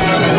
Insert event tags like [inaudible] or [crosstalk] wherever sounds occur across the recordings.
Troops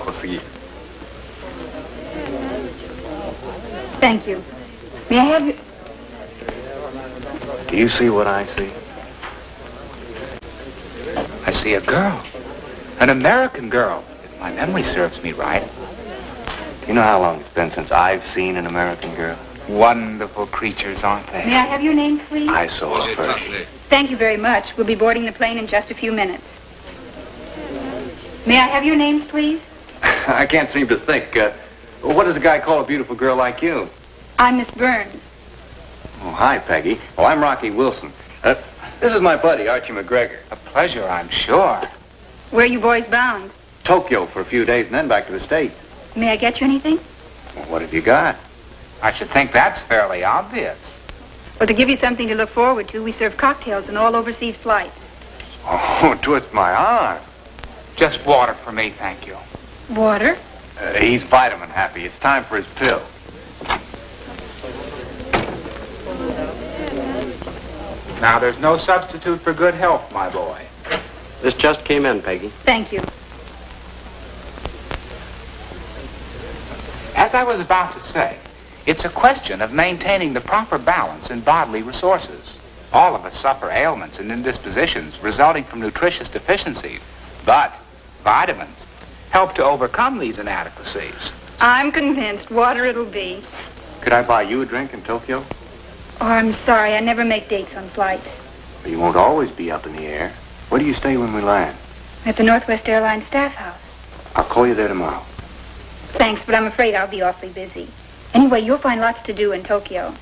吉高小杉 Thank you. May I have your... Do you see what I see? I see a girl. An American girl, if my memory serves me right. You know how long it's been since I've seen an American girl? Wonderful creatures, aren't they? May I have your names, please? I saw her first. Thank you very much. We'll be boarding the plane in just a few minutes. May I have your names, please? [laughs] I can't seem to think. Uh, what does a guy call a beautiful girl like you? I'm Miss Burns. Oh, hi, Peggy. Oh, I'm Rocky Wilson. Uh, this is my buddy, Archie McGregor. A pleasure, I'm sure. Where are you boys bound? Tokyo for a few days and then back to the States. May I get you anything? Well, what have you got? I should think that's fairly obvious. Well, to give you something to look forward to, we serve cocktails on all overseas flights. Oh, [laughs] twist my arm. Just water for me, thank you. Water? Uh, he's vitamin happy. It's time for his pill. Now, there's no substitute for good health, my boy. This just came in, Peggy. Thank you. As I was about to say, it's a question of maintaining the proper balance in bodily resources. All of us suffer ailments and indispositions resulting from nutritious deficiencies, but vitamins help to overcome these inadequacies. I'm convinced water it'll be. Could I buy you a drink in Tokyo? Oh, I'm sorry. I never make dates on flights. You won't always be up in the air. Where do you stay when we land? At the Northwest Airlines staff house. I'll call you there tomorrow. Thanks, but I'm afraid I'll be awfully busy. Anyway, you'll find lots to do in Tokyo.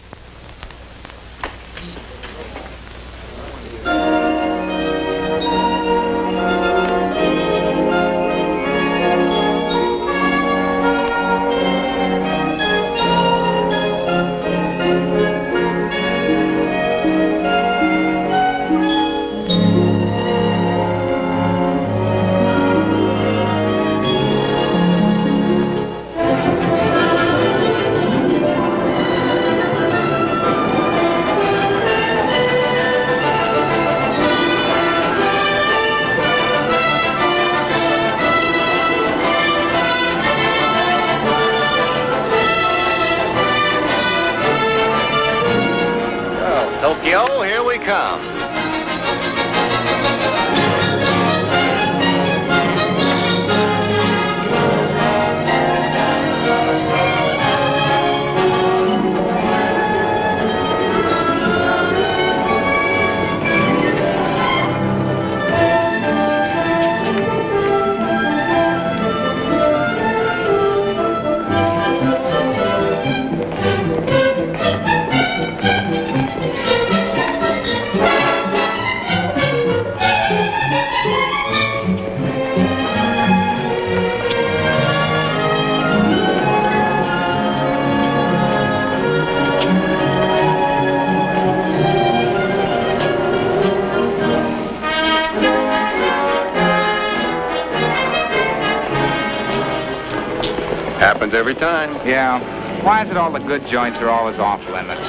Time. Yeah. Why is it all the good joints are always off limits?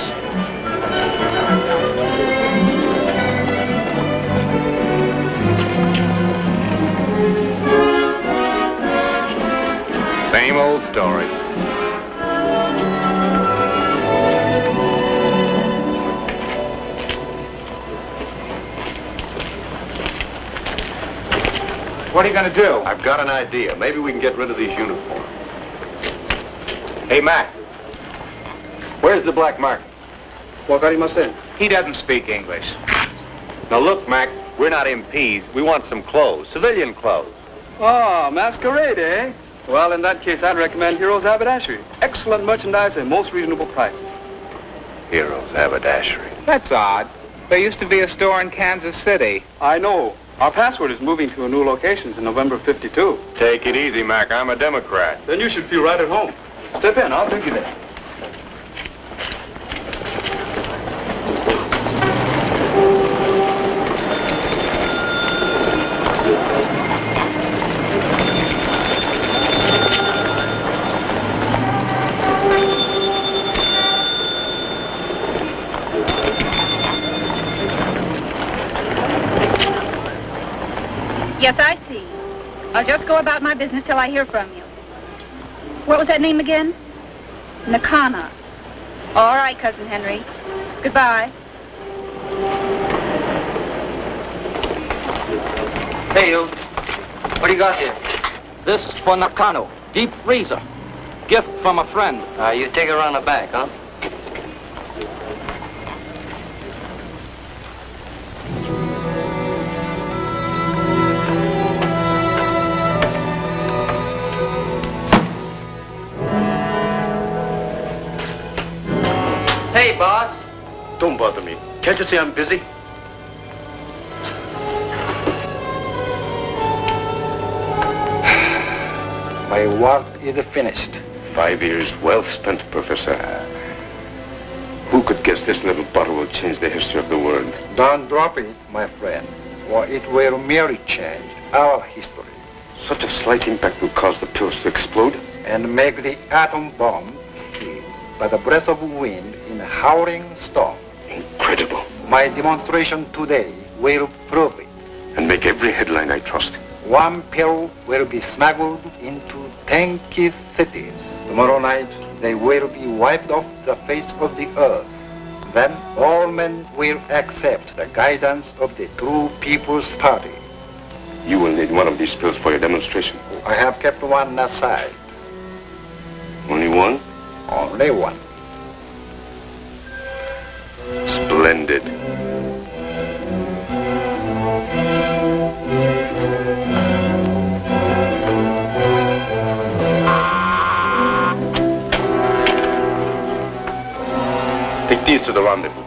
Same old story. What are you going to do? I've got an idea. Maybe we can get rid of these uniforms. Hey, Mac. Where's the black market? He doesn't speak English. Now look, Mac, we're not MPs. We want some clothes, civilian clothes. Oh, masquerade, eh? Well, in that case, I'd recommend Heroes Haberdashery. Excellent merchandise at most reasonable prices. Heroes haberdashery. That's odd. There used to be a store in Kansas City. I know. Our password is moving to a new location in November of 52. Take it easy, Mac. I'm a Democrat. Then you should feel right at home. Step in. I'll take you there. Yes, I see. I'll just go about my business till I hear from you. What was that name again? Nakano. All right, Cousin Henry. Goodbye. Hey, you. What do you got here? This is for Nakano. Deep freezer. Gift from a friend. Uh, you take it around the back, huh? Don't bother me. Can't you see I'm busy? My work is finished. Five years well spent, Professor. Who could guess this little bottle will change the history of the world? Don't drop it, my friend, or it will merely change our history Such a slight impact will cause the pills to explode? and make the atom bomb by the breath of wind in a howling storm. My demonstration today will prove it. And make every headline I trust. One pill will be smuggled into Tenki cities. Tomorrow night, they will be wiped off the face of the earth. Then all men will accept the guidance of the true People's Party. You will need one of these pills for your demonstration. I have kept one aside, Only one? only one. Splendid. Take these to the rendezvous.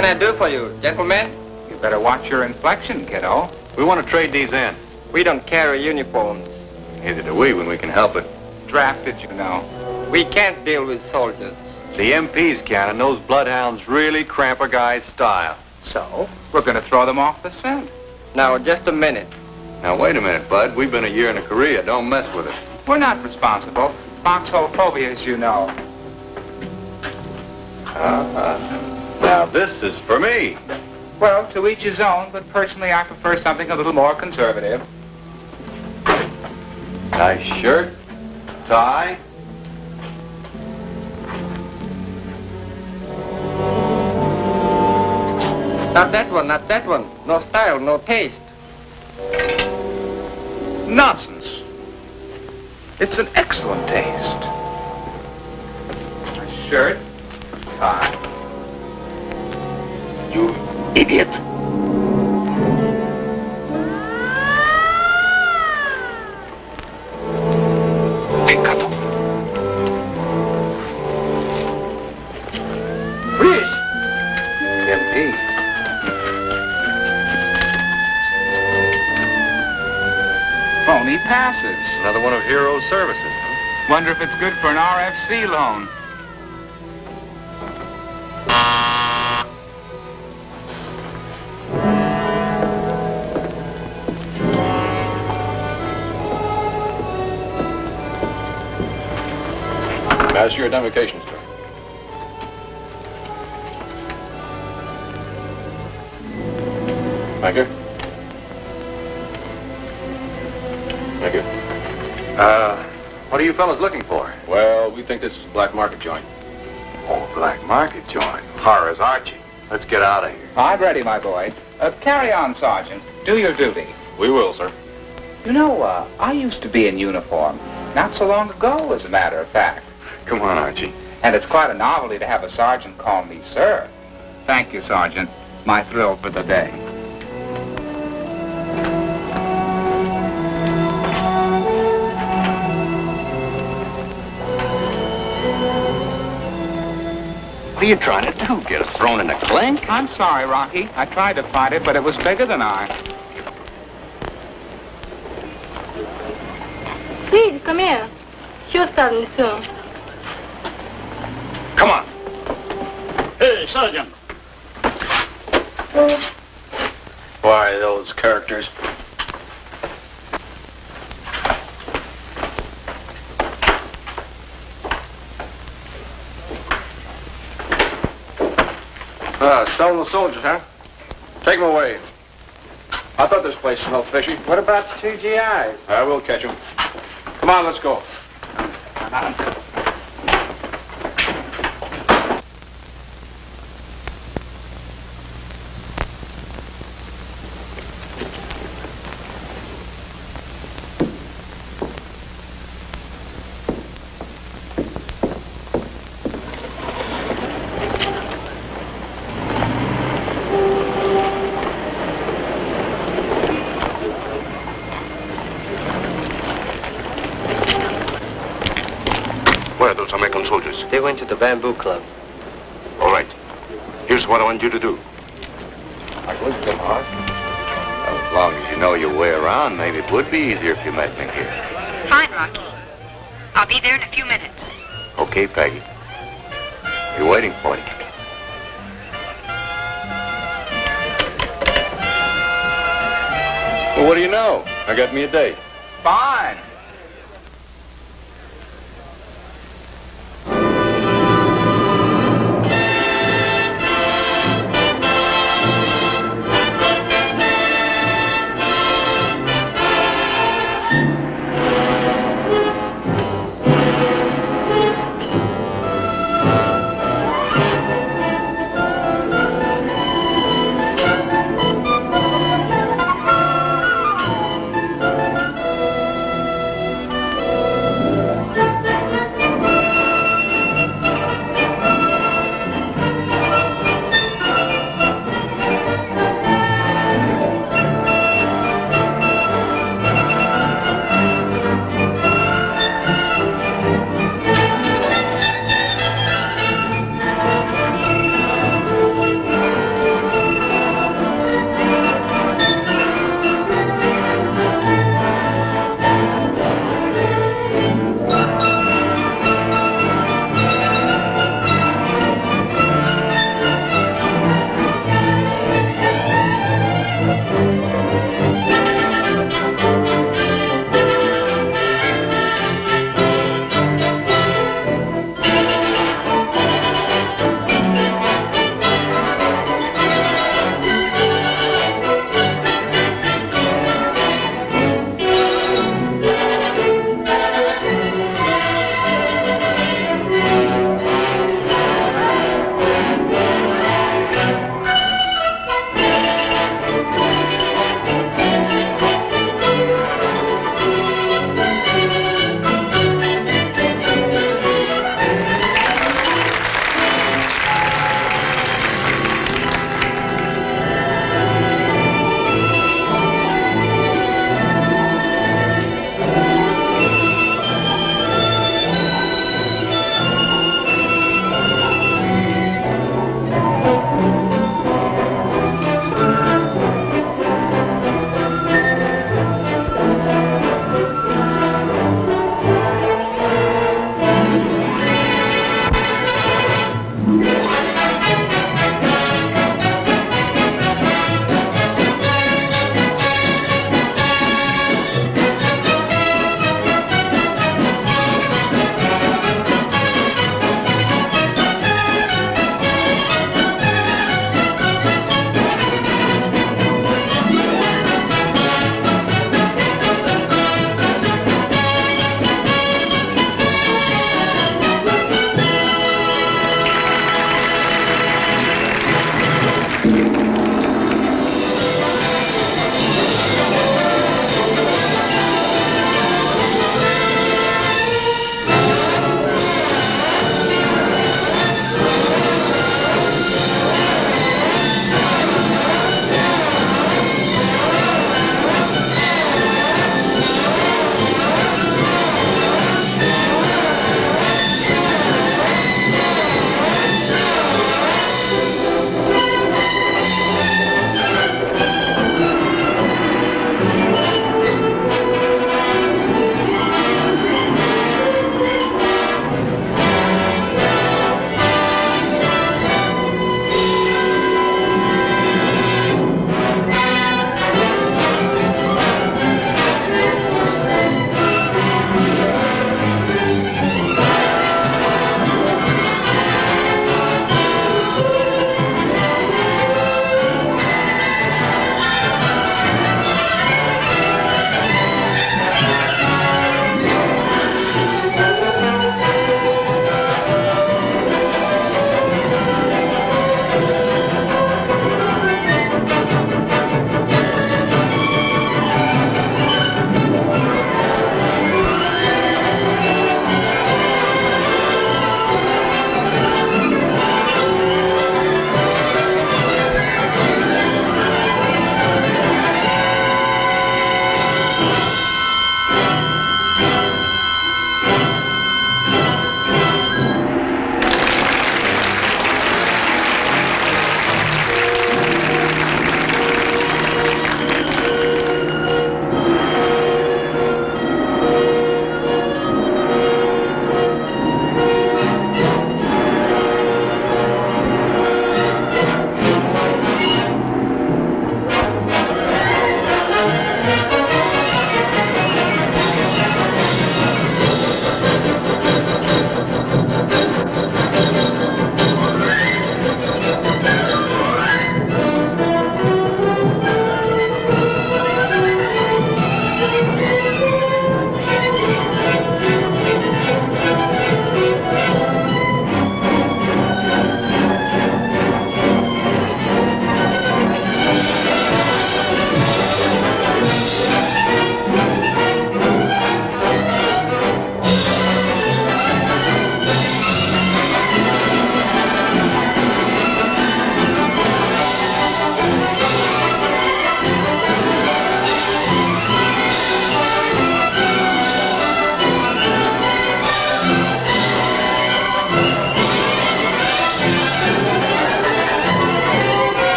Can I do for you, gentlemen? You better watch your inflection, kiddo. We want to trade these in. We don't carry uniforms. Neither do we when we can help it. Drafted, you know. We can't deal with soldiers. The MPs can, and those bloodhounds really cramp a guy's style. So, we're going to throw them off the scent. Now, just a minute. Now, wait a minute, Bud. We've been a year in a Korea. Don't mess with it. We're not responsible. Foxhole phobia, as you know. [laughs] Now, this is for me. Well, to each his own, but personally I prefer something a little more conservative. Nice shirt, tie. Not that one, not that one. No style, no taste. Nonsense. It's an excellent taste. A shirt, tie. You idiot. Peccato. Rich! MP. Phony passes. Another one of Hero's services, huh? Wonder if it's good for an RFC loan. Pass your identification, sir. Thank you. Thank you. Uh, what are you fellas looking for? Well, we think this is a black market joint. Oh, black market joint. Horrors, Archie. Let's get out of here. I'm ready, my boy. Uh, carry on, Sergeant. Do your duty. We will, sir. You know, uh, I used to be in uniform. Not so long ago, as a matter of fact. Come on, Archie. And it's quite a novelty to have a sergeant call me sir. Thank you, Sergeant. My thrill for the day. What are you trying to do? Get us thrown in the clink? I'm sorry, Rocky. I tried to fight it, but it was bigger than I. Please, come here. Show starting soon. Come on. Hey, Sergeant. Why, those characters. Ah, stolen the soldiers, huh? Take them away. I thought this place smelled fishy. What about the two GIs? I will catch them. Come on, let's go. Where are those American soldiers? They went to the Bamboo Club. All right. Here's what I want you to do. I wasn't hard. Well, As long as you know your way around, maybe it would be easier if you met me here. Fine, Rocky. I'll be there in a few minutes. Okay, Peggy. You're waiting for you. well, what do you know? I got me a date. Fine.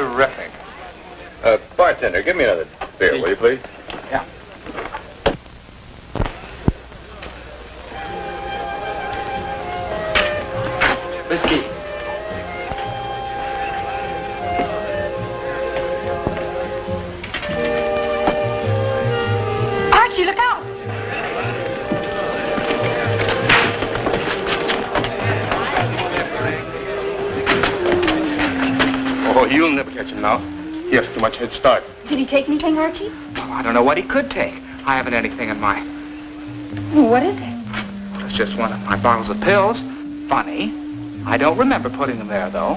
Terrific. Uh, bartender, give me another beer, will you, please? He has too much head start. Did he take anything, Archie? Well, I don't know what he could take. I haven't anything in my... What is it? Well, It's just one of my bottles of pills. Funny. I don't remember putting them there, though.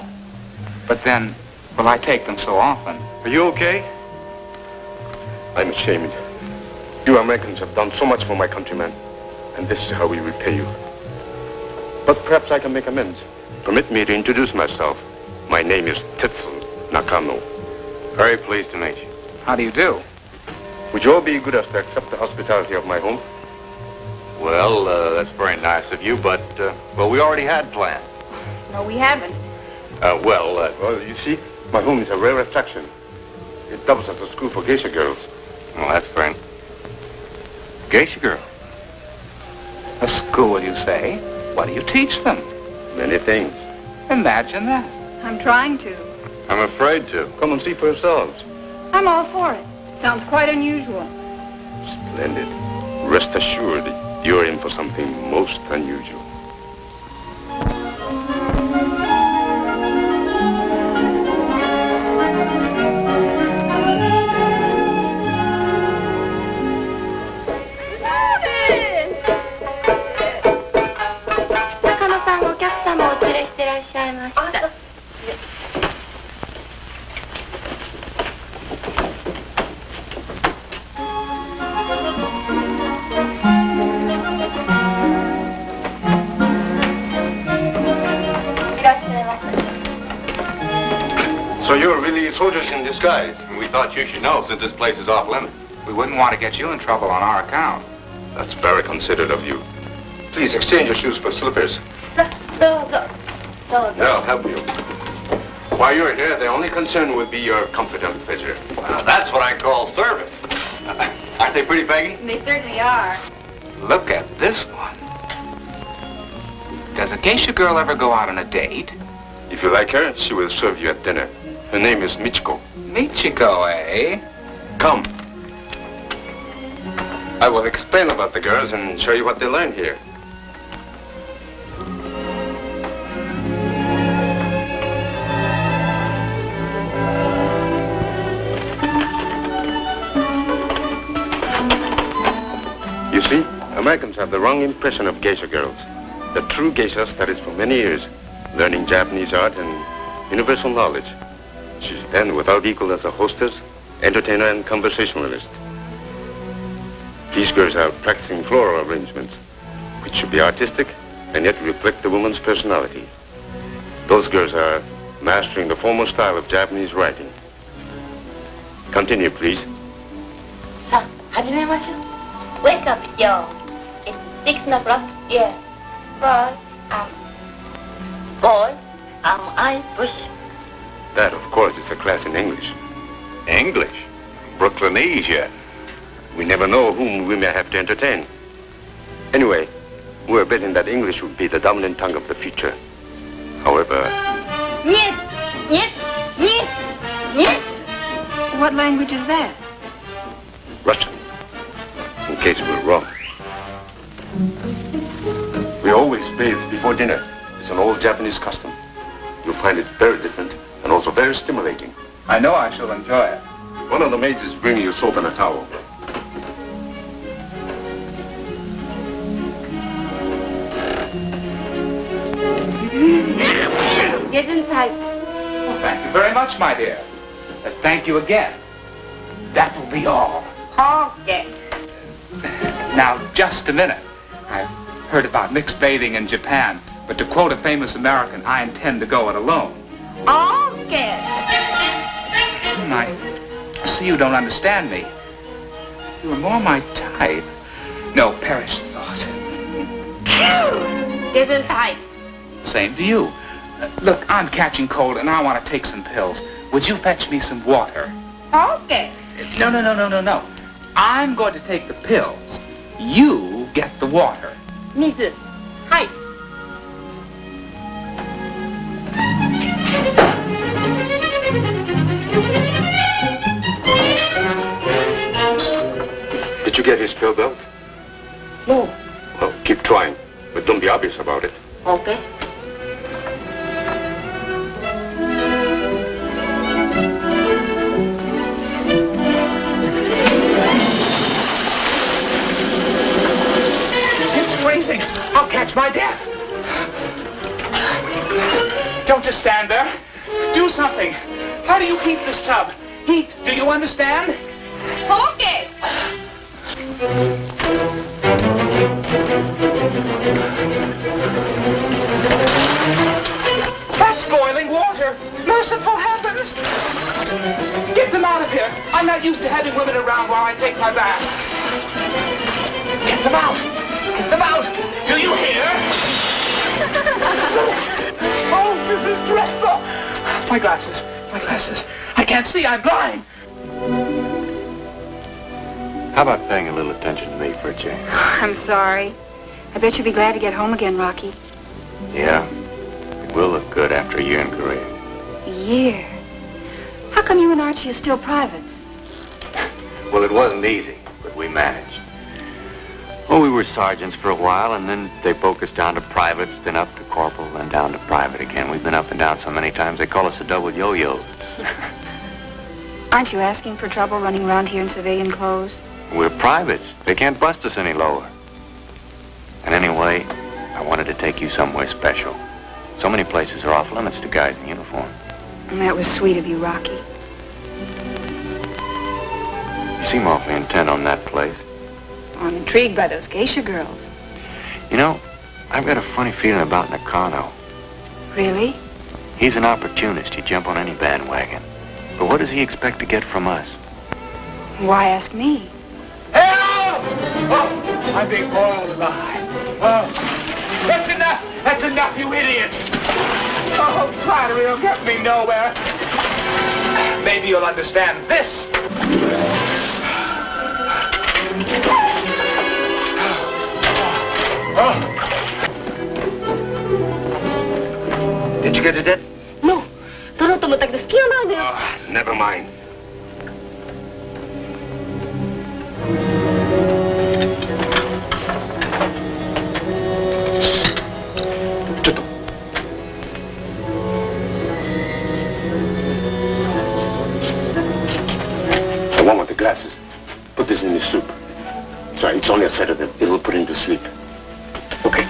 But then, well, I take them so often. Are you okay? I'm ashamed. You Americans have done so much for my countrymen, and this is how we repay you. But perhaps I can make amends. Permit me to introduce myself. My name is Tetsu Nakano. Very pleased to meet you. How do you do? Would you all be good as to accept the hospitality of my home? Well, uh, that's very nice of you, but, uh, well, we already had plans. No, we haven't. Uh, well, uh, Well, you see, my home is a rare attraction. It doubles as a school for geisha girls. well, that's very... Geisha girl. A school, you say? What do you teach them? Many things. Imagine that. I'm trying to. I'm afraid to. Come and see for yourselves. I'm all for it. Sounds quite unusual. Splendid. Rest assured, you're in for something most unusual. that this place is off limits. We wouldn't want to get you in trouble on our account. That's very considerate of you. Please exchange your shoes for slippers. No, no, no. no. They'll help you. While you're here, the only concern would be your comfort and pleasure. Now, that's what I call service. [laughs] Aren't they pretty, Peggy? They certainly are. Look at this one. Does a geisha girl ever go out on a date? If you like her, she will serve you at dinner. Her name is Michiko. Michiko, eh? Come. I will explain about the girls and show you what they learn here. You see, Americans have the wrong impression of geisha girls. The true geisha studies for many years, learning Japanese art and universal knowledge. She's then without equal as a hostess, entertainer and conversationalist. These girls are practicing floral arrangements, which should be artistic and yet reflect the woman's personality. Those girls are mastering the formal style of Japanese writing. Continue, please. Wake up, yo. It's six o'clock, yeah. Boy, um, boy, um, I push. That, of course, is a class in English. English. Brooklynese. We never know whom we may have to entertain. Anyway, we're betting that English would be the dominant tongue of the future. However, Niet! Niet! Niet! Niet! What language is that? Russian, in case we're wrong. We always bathe before dinner. It's an old Japanese custom. You'll find it very different and also very stimulating. I know I shall enjoy it. One of the maids is bringing you soap and a towel. Get inside. Well, thank you very much, my dear. Uh, thank you again. That will be all. Okay. Now, just a minute. I've heard about mixed bathing in Japan, but to quote a famous American, I intend to go it alone. Okay. Hmm, I see you don't understand me. You are more my type. No, perish the thought. Get inside. Same to you. Look, I'm catching cold and I want to take some pills. Would you fetch me some water? Okay. No, no, no, no, no, no. I'm going to take the pills. You get the water. Mrs. 水。は Did you get his pill belt? No. Well, keep trying, but don't be obvious about it. Okay. It's freezing. I'll catch my death. Don't just stand there. Do something. How do you heat this tub? Heat, do you understand? Okay. That's boiling water. Merciful heavens. Get them out of here. I'm not used to having women around while I take my bath. Get them out. Get them out. Do you hear? [laughs] oh, this is dreadful. My glasses. My glasses. I can't see. I'm blind. How about paying a little attention to me for a change? [sighs] I'm sorry. I bet you'll be glad to get home again, Rocky. Yeah. It will look good after a year in Korea. A year. How come you and Archie are still privates? Well, it wasn't easy, but we managed. Oh, we were sergeants for a while, and then they broke us down to privates, then up to corporal, then down to private again. We've been up and down so many times, they call us a double yo-yo. [laughs] Aren't you asking for trouble running around here in civilian clothes? We're privates. They can't bust us any lower. And anyway, I wanted to take you somewhere special. So many places are off limits to guys in uniform. And that was sweet of you, Rocky. You seem awfully intent on that place. I'm intrigued by those geisha girls. You know, I've got a funny feeling about Nakano. Really? He's an opportunist. He'd jump on any bandwagon. But what does he expect to get from us? Why ask me? Help! Oh, I'm being boiled alive. Oh, that's enough. That's enough, you idiots. Oh, flattery will get me nowhere. Maybe you'll understand this. Did you get it То ну, то мы тогда с кем Oh, never mind. The one with the glasses. Put this in the soup. Sorry, it's only a sedative. It will put him to sleep. Okay.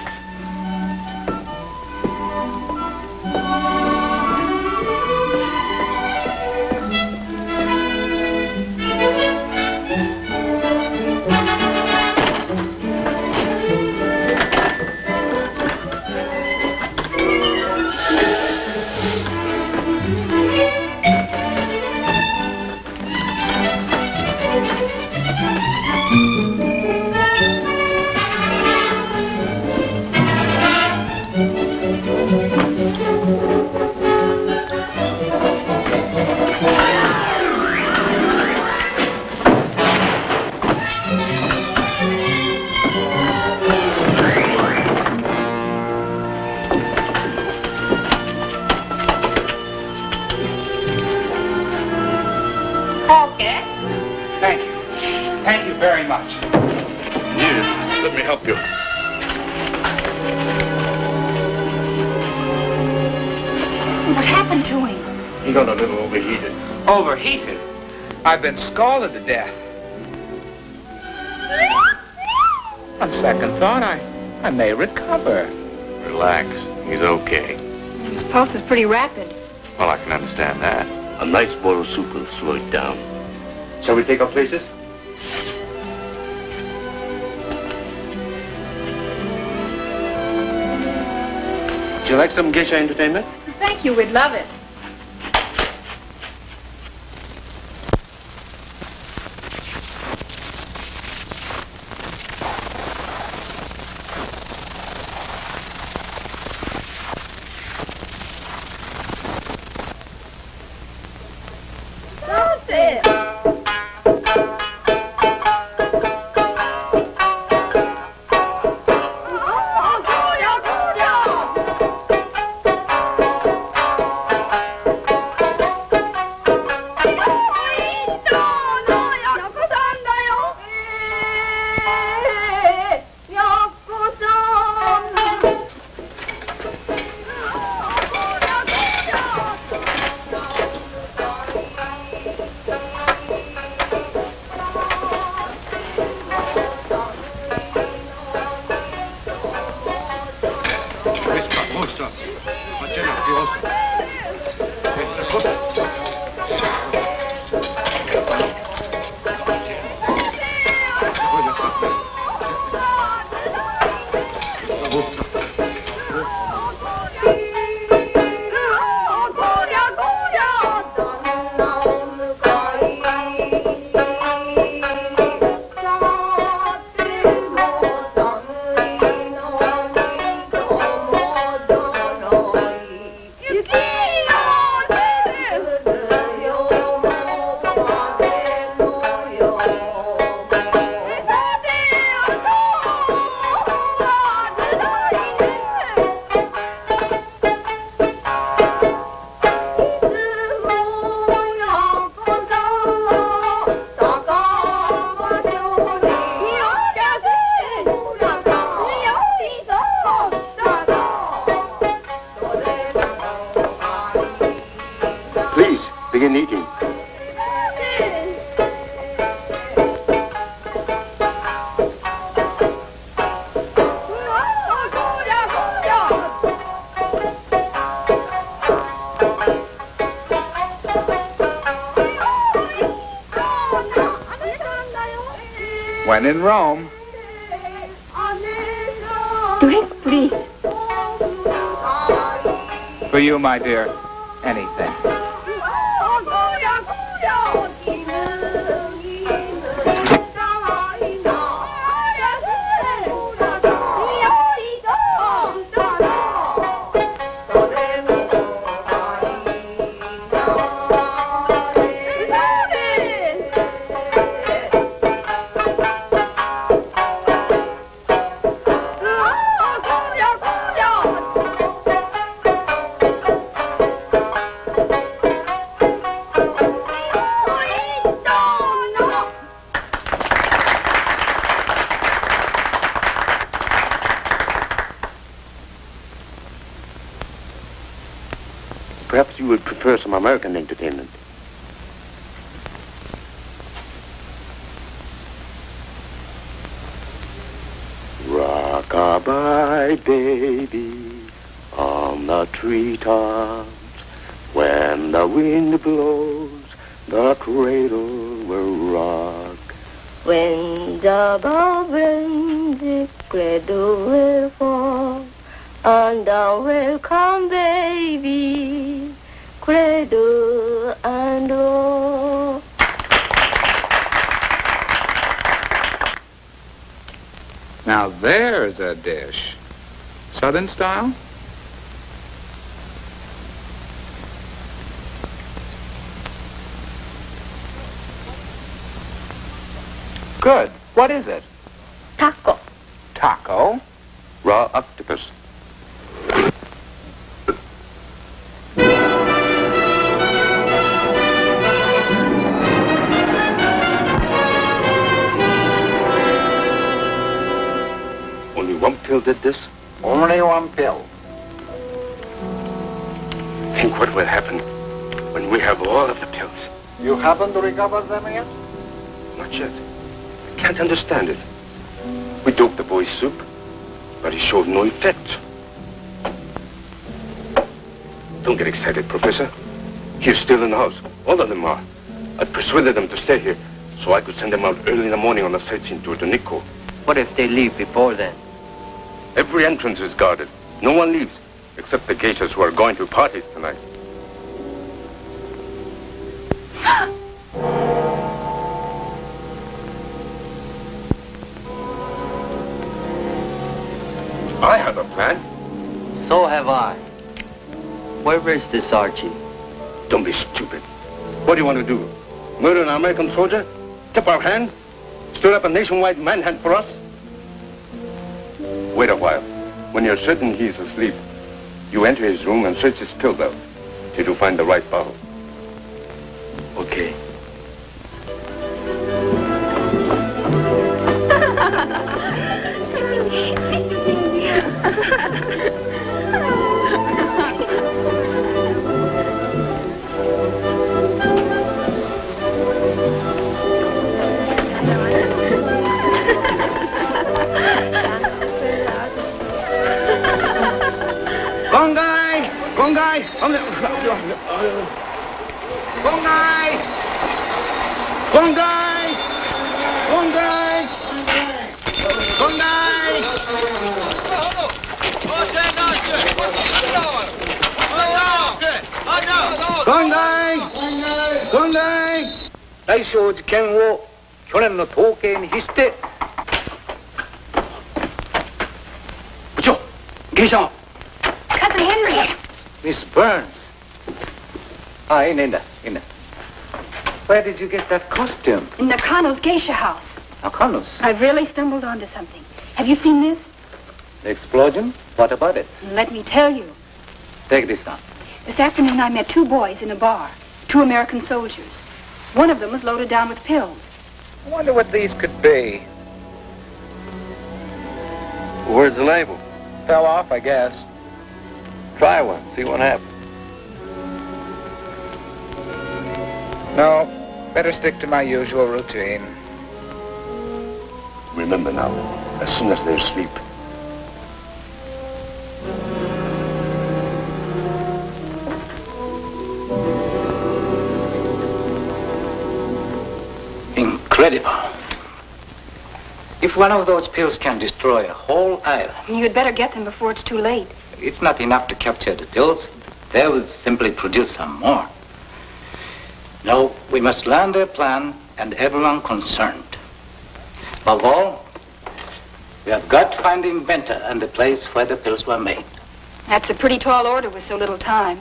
Scalded to death. On second thought, I, I may recover. Relax. He's okay. His pulse is pretty rapid. Well, I can understand that. A nice bowl of soup will slow it down. Shall we take our places? Would you like some geisha entertainment? Thank you, we'd love it. In Rome. Drink, please. For you, my dear, anything. Prefer some American entertainment. Rockabye, a dish. Southern style? Good. What is it? Did this? Only one pill. Think what will happen when we have all of the pills. You haven't recovered them yet? Not yet. I can't understand it. We doped the boy's soup, but it showed no effect. Don't get excited, Professor. He's still in the house. All of them are. I persuaded them to stay here so I could send them out early in the morning on a sightseeing tour to Nikko. What if they leave before then? Every entrance is guarded. No one leaves, except the geishas who are going to parties tonight. [gasps] I have a plan. So have I. Where is this Archie? Don't be stupid. What do you want to do? Murder an American soldier? Tip our hand? Stir up a nationwide manhunt for us? Wait a while. When you're certain he's asleep, you enter his room and search his pill belt till you find the right bottle. Okay. Bongay! Bongay! Bongay! Bongay! Bongay! Bongay! 大小事件を去年の統計に比して部長芸者はカズヘンリー Miss Burns. Ah, in, in there, in there. Where did you get that costume? In Nakano's geisha house. Nakanos. I've really stumbled onto something. Have you seen this? The explosion? What about it? Let me tell you. Take this down. This afternoon I met two boys in a bar. Two American soldiers. One of them was loaded down with pills. I wonder what these could be. Where's the label? Fell off, I guess. Try one. See what happens. No, better stick to my usual routine. Remember now, as soon as they're asleep, Incredible. If one of those pills can destroy a whole island, You'd better get them before it's too late. It's not enough to capture the pills. They will simply produce some more. No, we must learn their plan and everyone concerned. Above all, we have got to find the inventor and the place where the pills were made. That's a pretty tall order with so little time.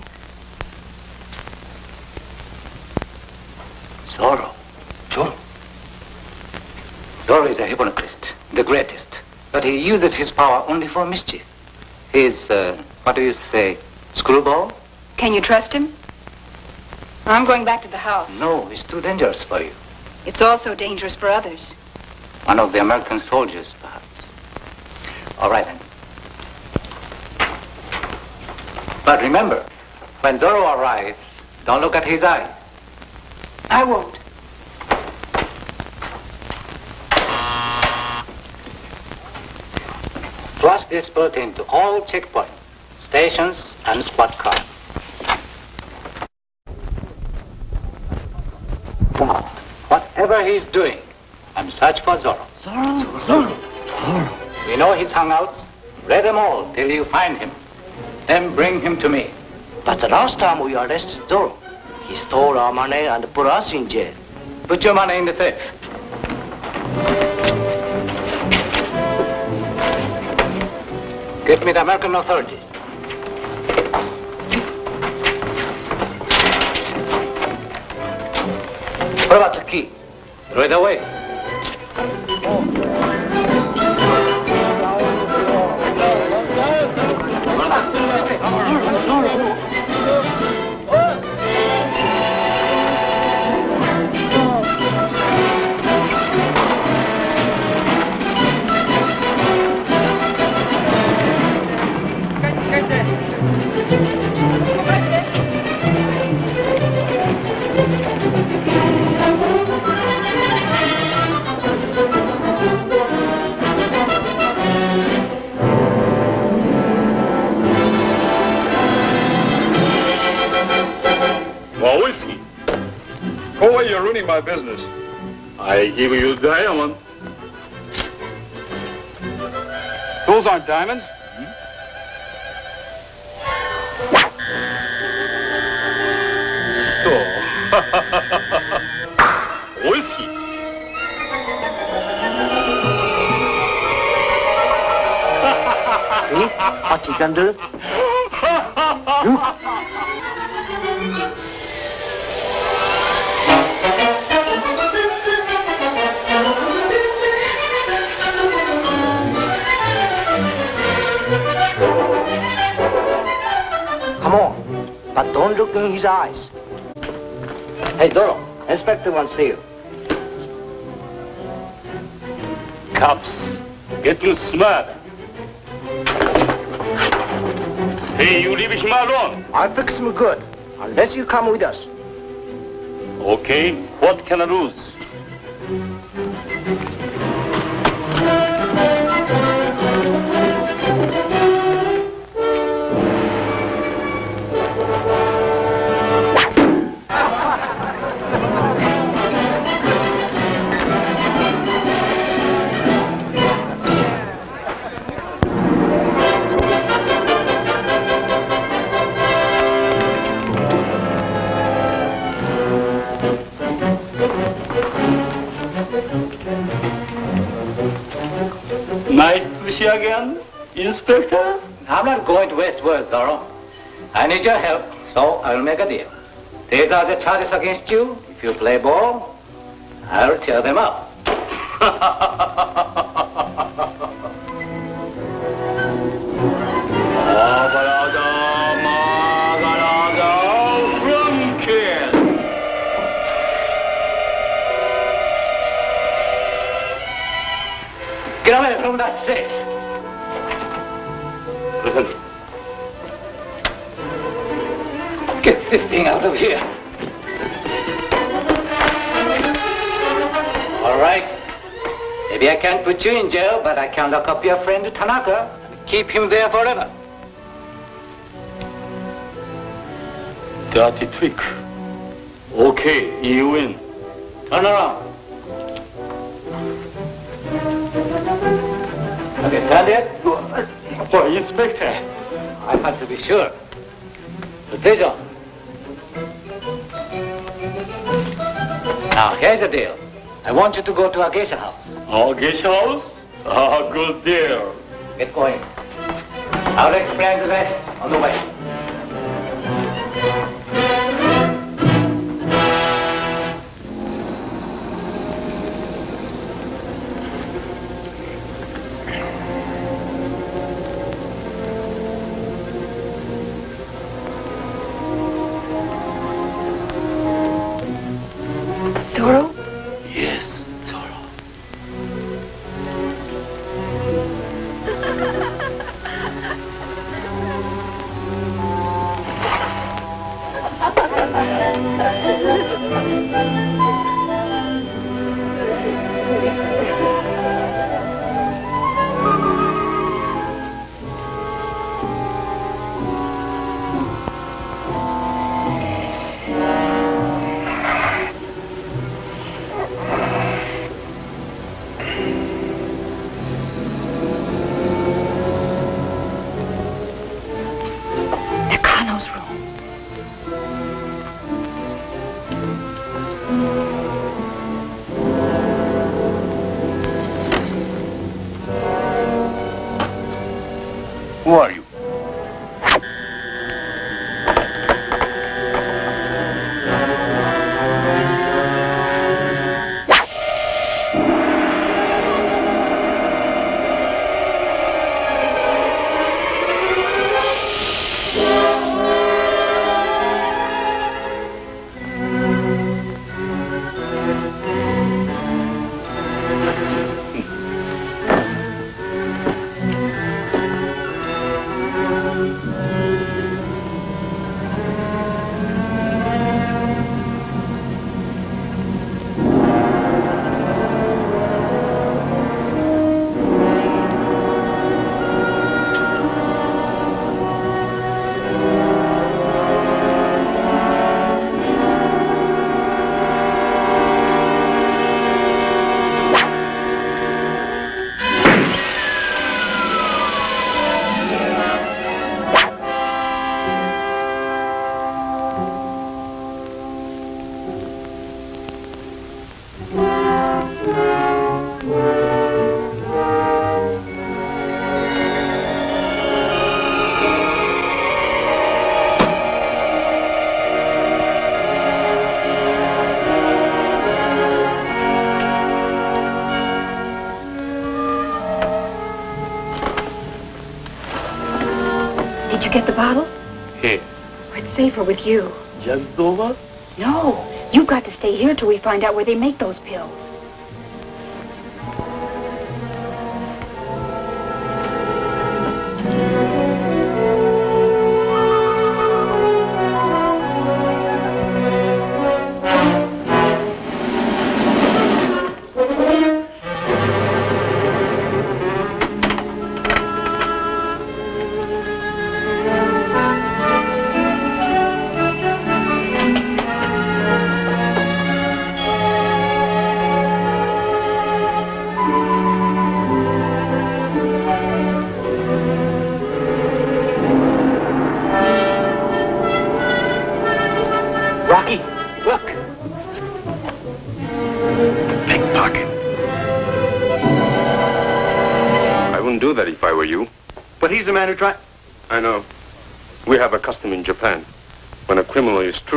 Zorro. Zorro. Zorro is a hypnotist, the greatest. But he uses his power only for mischief. He's, uh, what do you say, screwball? Can you trust him? I'm going back to the house. No, it's too dangerous for you. It's also dangerous for others. One of the American soldiers, perhaps. All right, then. But remember, when Zorro arrives, don't look at his eyes. I won't. Flush this bulletin to all checkpoints, stations, and spot cars. Now, whatever he's doing, I'm search for Zorro. Zorro. Zorro? Zorro. We know his hangouts. Read them all till you find him. Then bring him to me. But the last time we arrested Zorro, he stole our money and put us in jail. Put your money in the safe. Get me the American authorities. What about the key? Throw it away. Well, Go away, you're ruining my business. I give you the diamond. Those aren't diamonds. So, [laughs] whiskey. See what you can do? Come [laughs] hmm? Don't look in his eyes. Hey, Zorro, Inspector wants to see you. Cops, getting smart. Hey, you leave him alone. I'll fix him good, unless you come with us. Okay, what can I lose? Need your help, so I'll make a deal. These are the charges against you. If you play ball, I'll tear them up. Put you in jail, but I can lock up your friend Tanaka and keep him there forever. Dirty trick. Okay, you win. Turn around. Okay, turn it. Oh, Inspector. I want to be sure. Attention. Now, here's the deal. I want you to go to a geisha house. Geisha house? Ah, good deal. Get going. I'll explain to rest on the way. With you. Just over? No, you've got to stay here till we find out where they make those pills.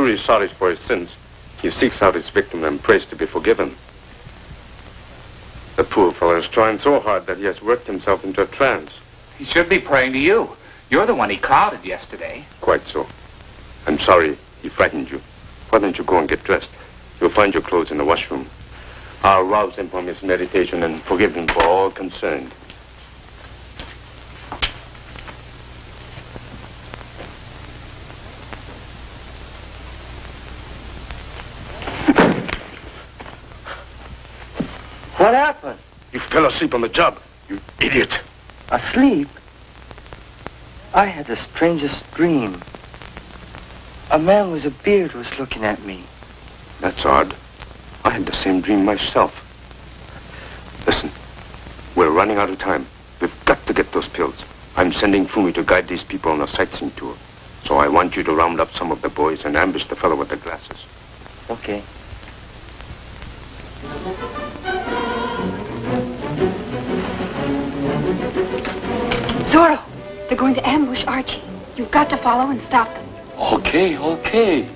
Truly sorry for his sins, he seeks out his victim and prays to be forgiven. The poor fellow is trying so hard that he has worked himself into a trance. He should be praying to you. You're the one he clouded yesterday. Quite so. I'm sorry he frightened you. Why don't you go and get dressed? You'll find your clothes in the washroom. I'll rouse him from his meditation and forgive him for all concerned. What happened? You fell asleep on the job, you idiot. Asleep? I had the strangest dream. A man with a beard was looking at me. That's odd. I had the same dream myself. Listen, we're running out of time. We've got to get those pills. I'm sending Fumi to guide these people on a sightseeing tour. So I want you to round up some of the boys and ambush the fellow with the glasses. Okay. Zorro, they're going to ambush Archie. You've got to follow and stop them. Okay, okay.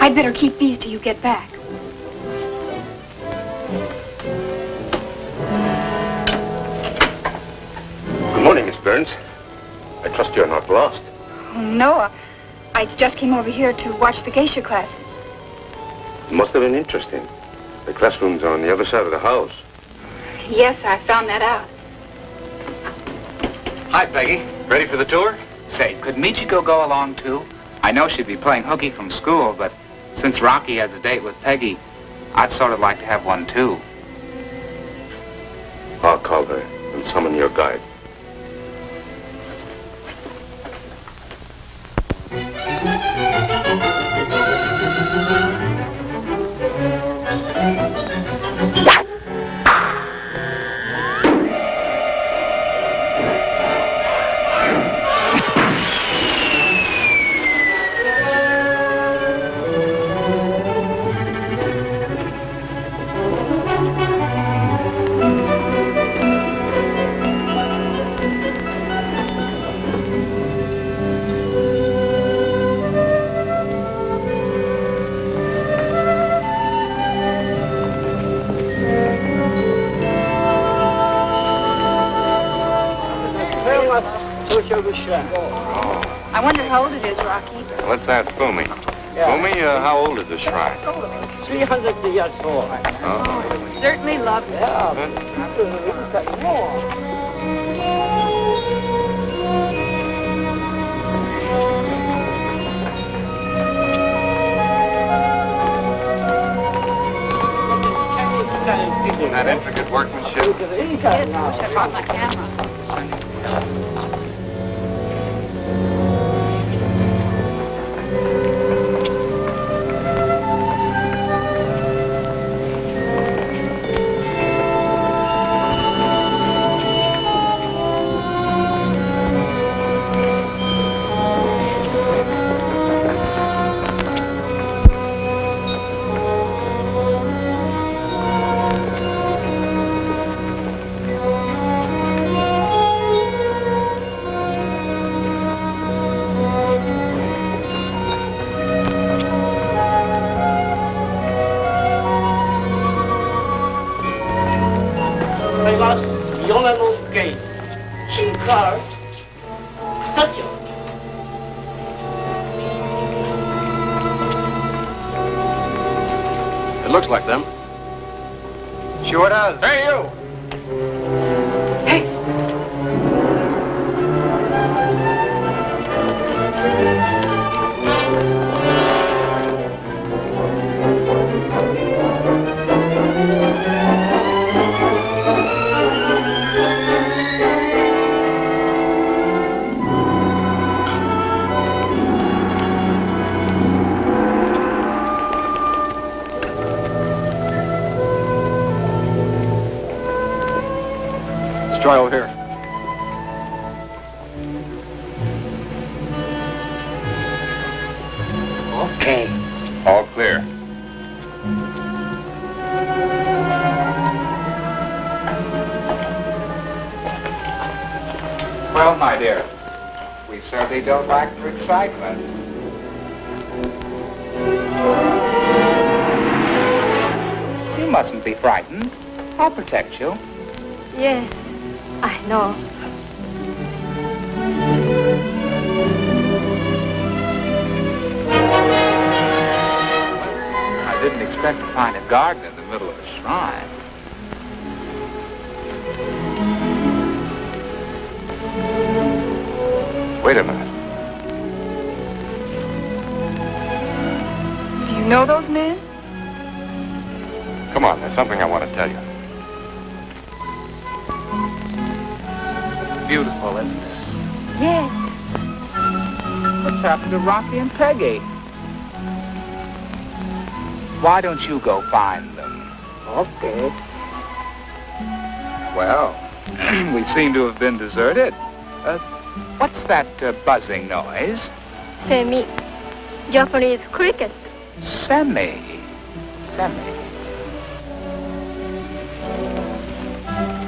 I'd better keep these till you get back. Good morning, Miss Burns. I trust you're not lost. No, uh, I just came over here to watch the geisha classes. It must have been interesting. The classroom's are on the other side of the house. Yes, I found that out. Hi, Peggy. Ready for the tour? Say, could Michiko go along too? I know she'd be playing hooky from school, but since Rocky has a date with Peggy, I'd sort of like to have one too. I'll call her and summon your guide. I wonder how old it is, Rocky. Let's ask Fumi. Fumi, uh, how old is the shrine? 300 years old. Oh. Certainly lovely. That intricate workmanship. Yes, I wish I brought my camera. Well, my dear, we certainly don't lack for excitement. You mustn't be frightened. I'll protect you. Yes, I know. I didn't expect to find a garden in the middle of a shrine. Wait a minute. Do you know those men? Come on, there's something I want to tell you. Beautiful, isn't it? Yes. What's happened to Rocky and Peggy? Why don't you go find them? Okay. Well, [clears throat] we seem to have been deserted. Uh, what's that uh, buzzing noise? Semi. Japanese cricket. Semi. Semi.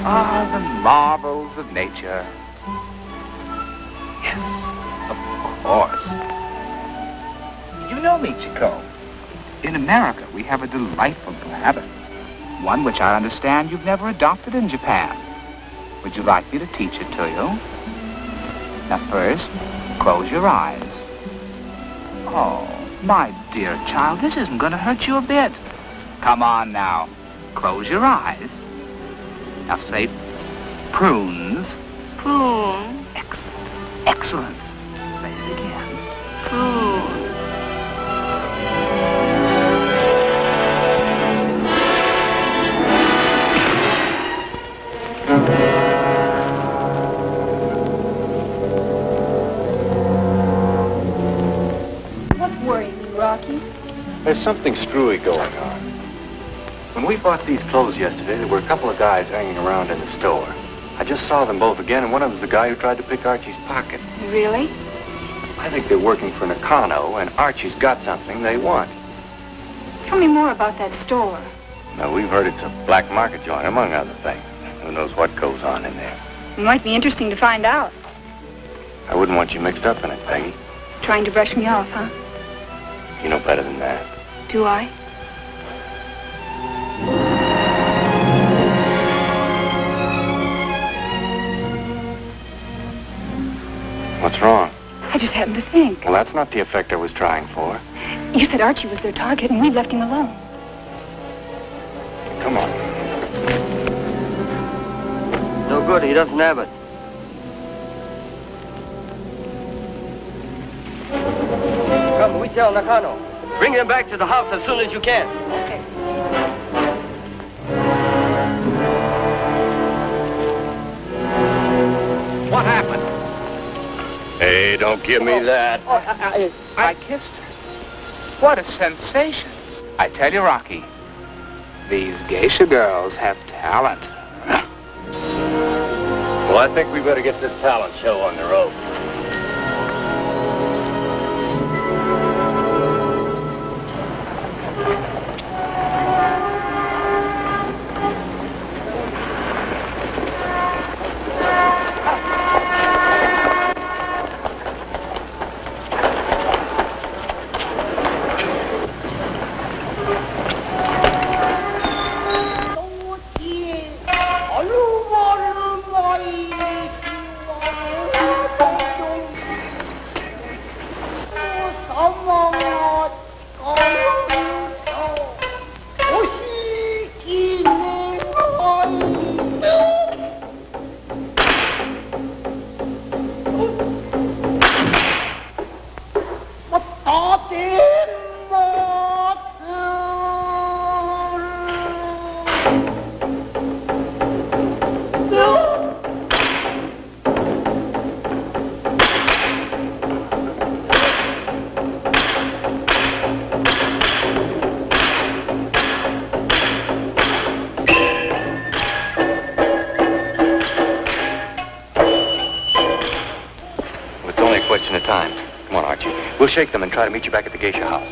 Ah, the marvels of nature. Yes, of course. You know, Michiko, in America we have a delightful habit. One which I understand you've never adopted in Japan. Would you like me to teach it to you? Now first, close your eyes. Oh, my dear child, this isn't going to hurt you a bit. Come on now. Close your eyes. Now say prunes. Prune. Excellent. Excellent. Say it again. Prune. There's something screwy going on. When we bought these clothes yesterday, there were a couple of guys hanging around in the store. I just saw them both again, and one of them's the guy who tried to pick Archie's pocket. Really? I think they're working for Nakano, and Archie's got something they want. Tell me more about that store. Now, we've heard it's a black market joint, among other things. Who knows what goes on in there? It might be interesting to find out. I wouldn't want you mixed up in it, Peggy. Trying to brush me off, huh? You know better than that. Do I? What's wrong? I just happened to think. Well, that's not the effect I was trying for. You said Archie was their target and we left him alone. Come on. No good. He doesn't have it. Tell Nakano. Bring him back to the house as soon as you can. Okay. What happened? Hey, don't give me oh, that. oh I kissed her. What a sensation. I tell you, Rocky, these geisha girls have talent. Well, I think we better get this talent show on the road. Shake them and try to meet you back at the geisha house.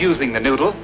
Using the noodle.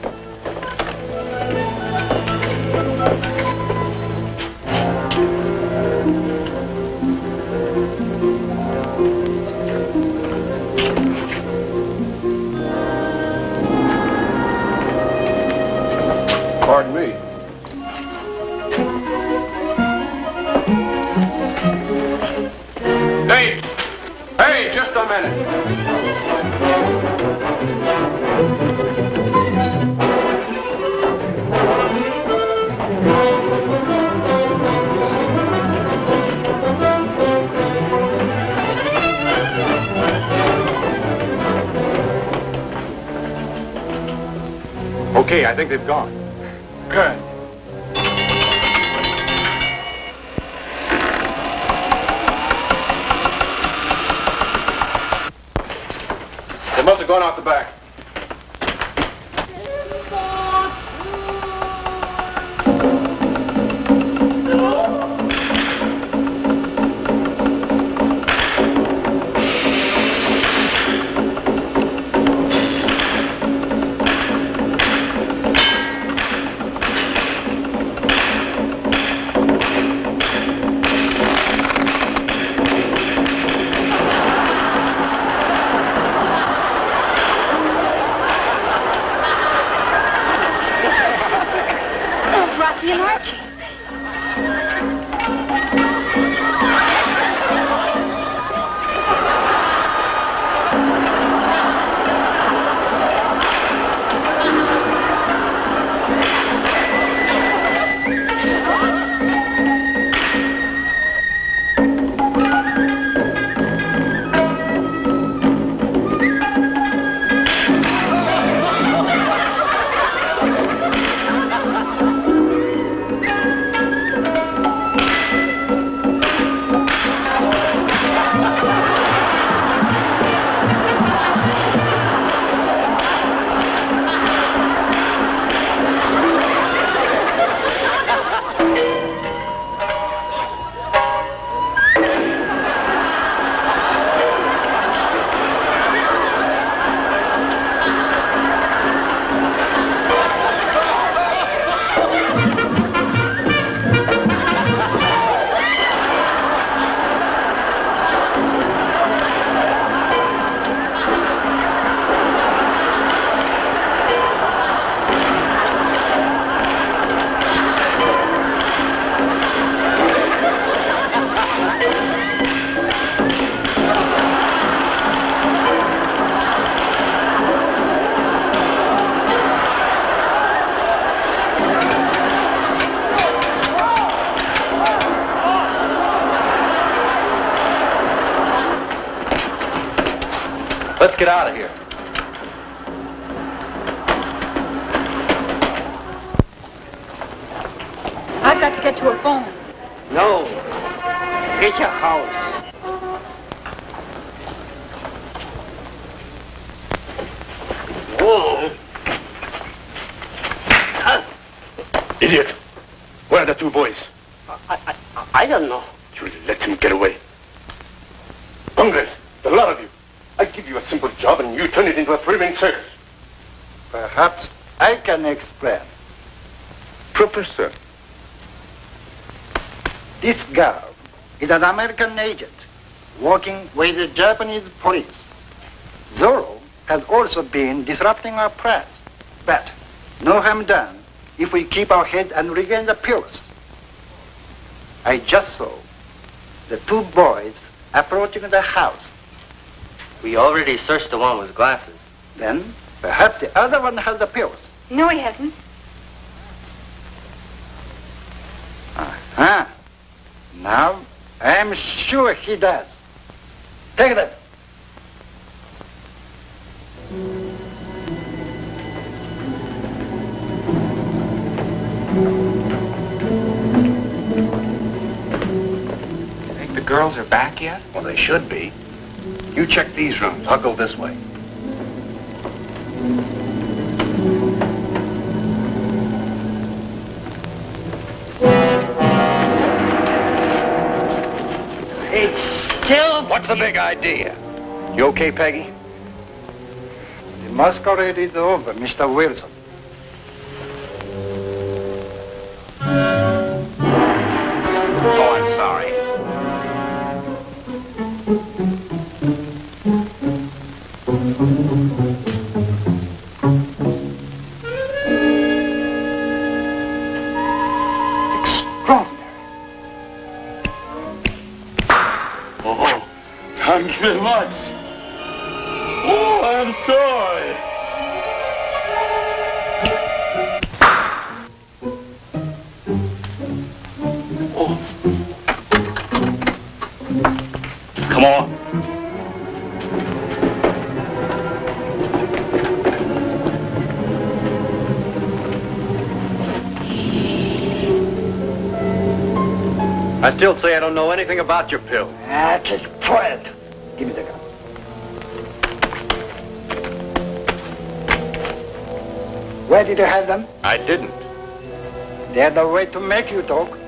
Think they've gone. Good. They must have gone out the back. Let's get out of here. I've got to get to a phone. No. It's a house. Whoa. Idiot! Where are the two boys? I, I, I don't know. You let them get away. Bunglers, the lot of you. I give you a simple job and you turn it into a three-ring circus. Perhaps I can explain. Professor, This girl is an American agent working with the Japanese police. Zorro has also been disrupting our plans. But no harm done if we keep our heads and regain the purse. I just saw the two boys approaching the house. We already searched the one with glasses. Then perhaps the other one has the pills. No, he hasn't. Huh? Now I'm sure he does. Take them. Think the girls are back yet? Well, they should be. You check these rooms. I'll go this way. It's still... What's the big idea? You okay, Peggy? The masquerade is over, Mr. Wilson. I still say I don't know anything about your pill. Ah, keep quiet. Give me the gun. Where did you have them? I didn't. There's no way to make you talk.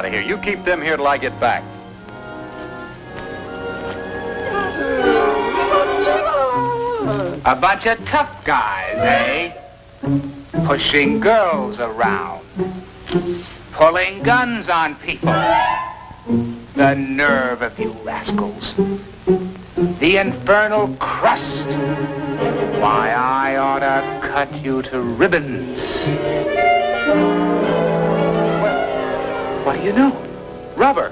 Out of here. You keep them here till I get back. A bunch of tough guys, eh? Pushing girls around. Pulling guns on people. The nerve of you rascals. The infernal crust. Why, I ought to cut you to ribbons. You know? Rubber.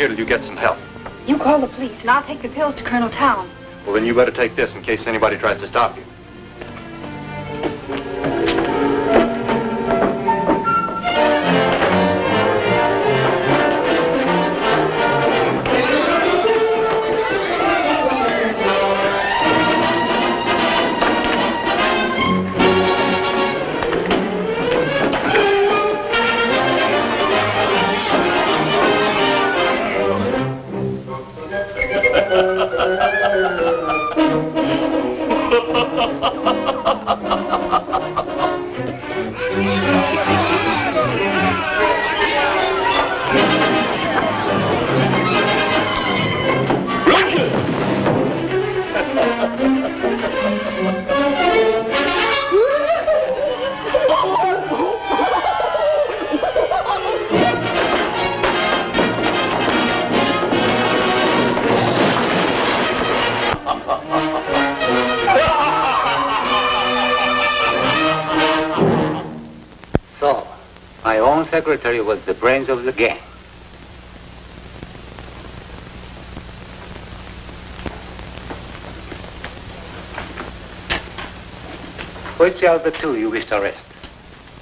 Here till you get some help. You call the police, and I'll take the pills to Colonel Town. Well, then you better take this in case anybody tries to stop you. Secretary was the brains of the gang. Which are the two you wish to arrest?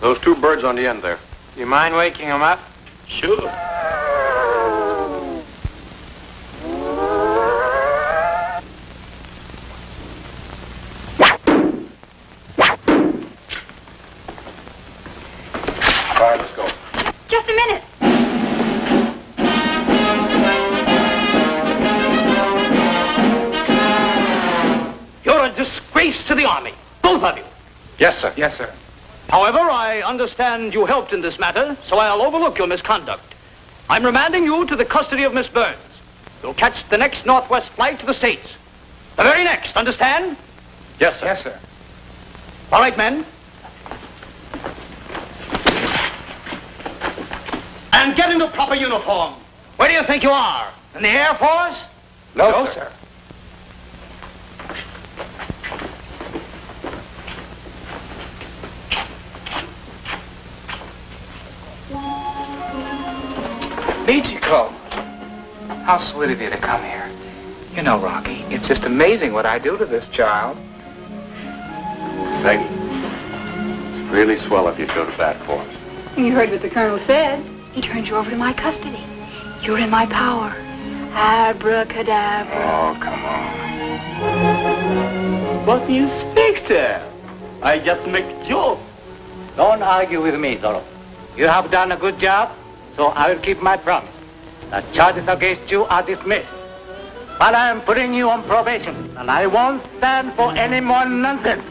Those two birds on the end there. You mind waking them up? Sure. Yes, sir. However, I understand you helped in this matter, so I'll overlook your misconduct. I'm remanding you to the custody of Miss Burns. You'll catch the next Northwest flight to the States. The very next, understand? Yes, sir. Yes, sir. All right, men. And get into proper uniform. Where do you think you are? In the Air Force? No, No, sir. sir. Michiko, how sweet of you to come here. You know, Rocky, it's just amazing what I do to this child. Peggy, it's really swell if you go to bat for us. You heard what the colonel said. He turned you over to my custody. You're in my power. Abracadabra. Oh, come on. But Inspector, I just make joke. Don't argue with me, Zorro. You have done a good job, so I will keep my promise. The charges against you are dismissed. But I am putting you on probation, and I won't stand for any more nonsense.